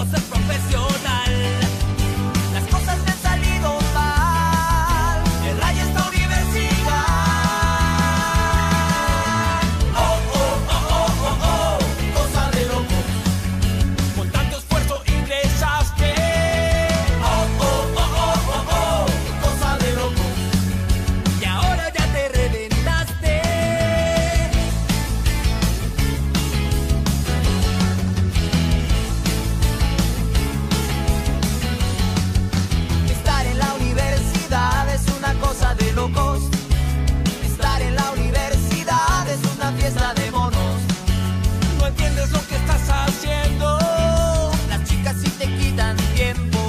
hermosa profesión. tiempo.